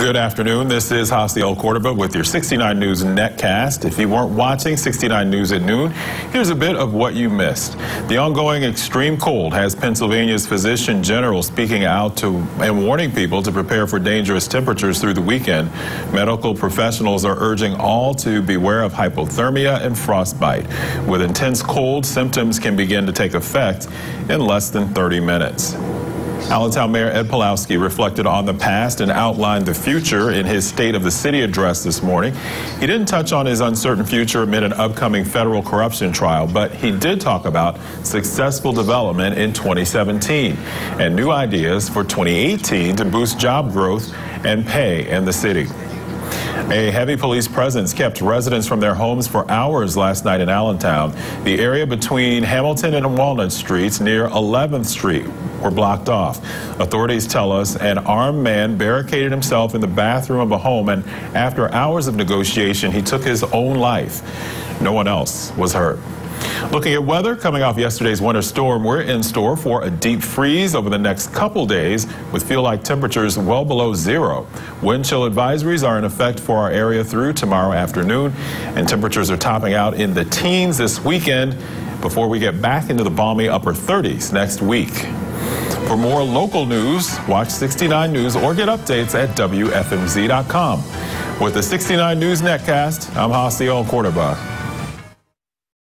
Good afternoon. This is Hasiel Cordoba with your 69 News netcast. If you weren't watching 69 News at noon, here's a bit of what you missed. The ongoing extreme cold has Pennsylvania's physician general speaking out to and warning people to prepare for dangerous temperatures through the weekend. Medical professionals are urging all to beware of hypothermia and frostbite. With intense cold, symptoms can begin to take effect in less than 30 minutes. Allentown Mayor Ed Pawlowski reflected on the past and outlined the future in his State of the City address this morning. He didn't touch on his uncertain future amid an upcoming federal corruption trial, but he did talk about successful development in 2017 and new ideas for 2018 to boost job growth and pay in the city. A heavy police presence kept residents from their homes for hours last night in Allentown. The area between Hamilton and Walnut Streets near 11th Street were blocked off. Authorities tell us an armed man barricaded himself in the bathroom of a home and after hours of negotiation he took his own life. No one else was hurt. Looking at weather, coming off yesterday's winter storm, we're in store for a deep freeze over the next couple days with feel-like temperatures well below zero. Wind chill advisories are in effect for our area through tomorrow afternoon, and temperatures are topping out in the teens this weekend before we get back into the balmy upper 30s next week. For more local news, watch 69 News or get updates at WFMZ.com. With the 69 News Netcast, I'm Hasiel Cordoba.